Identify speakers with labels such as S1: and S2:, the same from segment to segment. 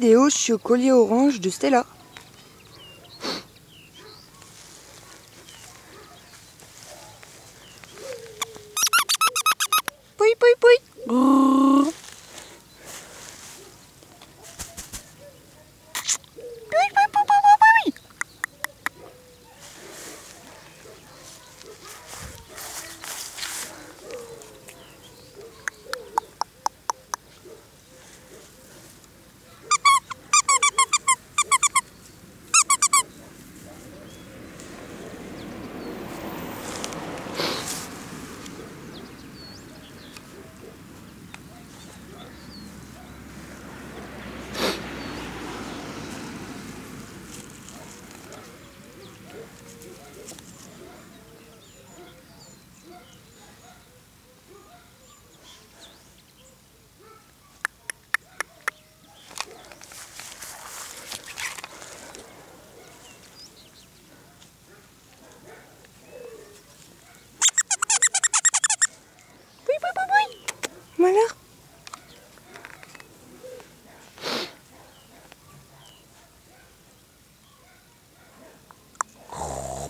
S1: vidéo, je suis au collier orange de Stella. มาแล้ว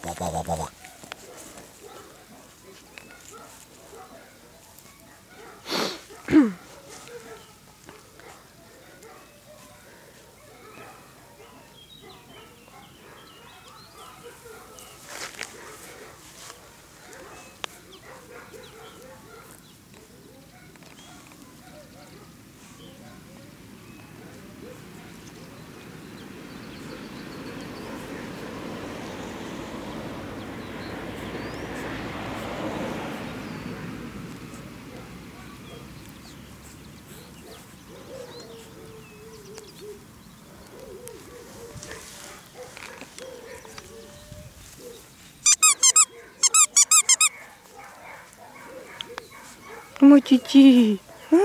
S1: バババババ小猫姐姐嗯